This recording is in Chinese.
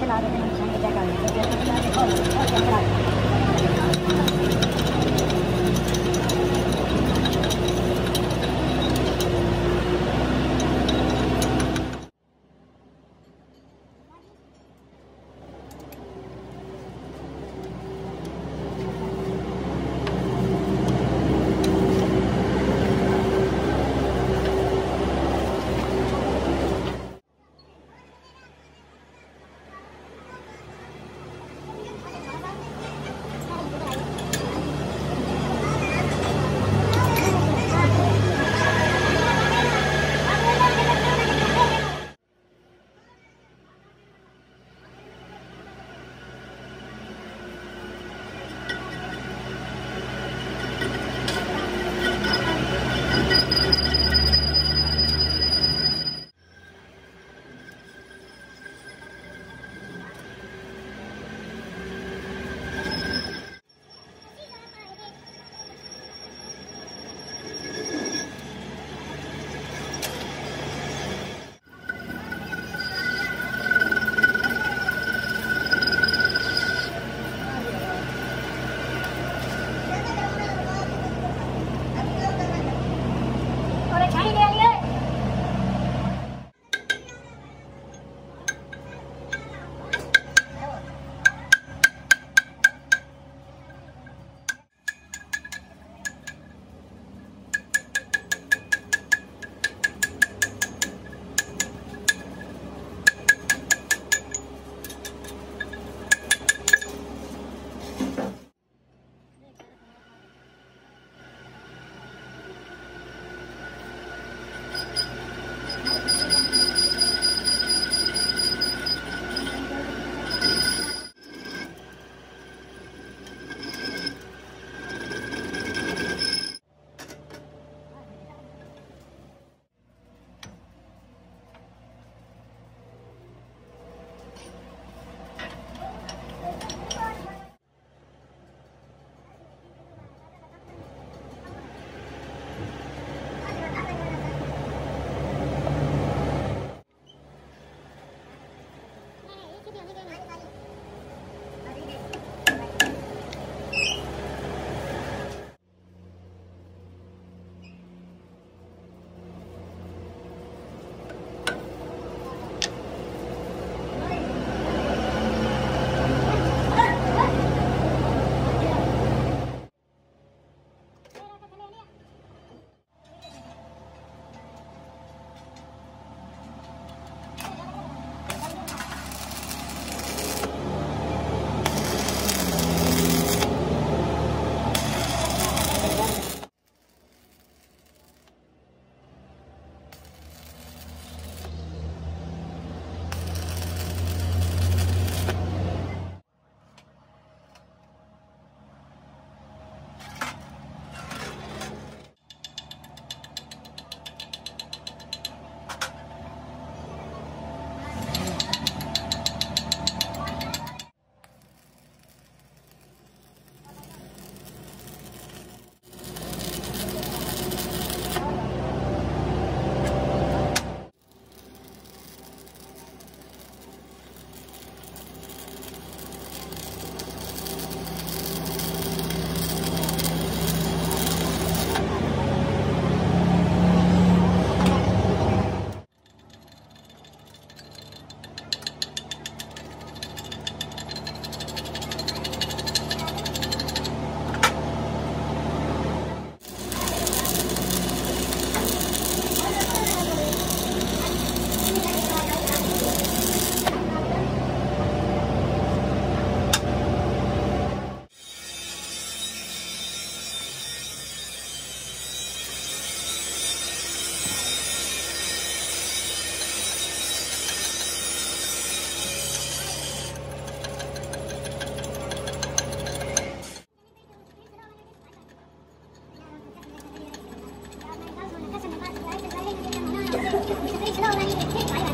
不拿的，给你们钱给家长，这边不拿的，后后边不拿。你是可以迟到，那你也可以可。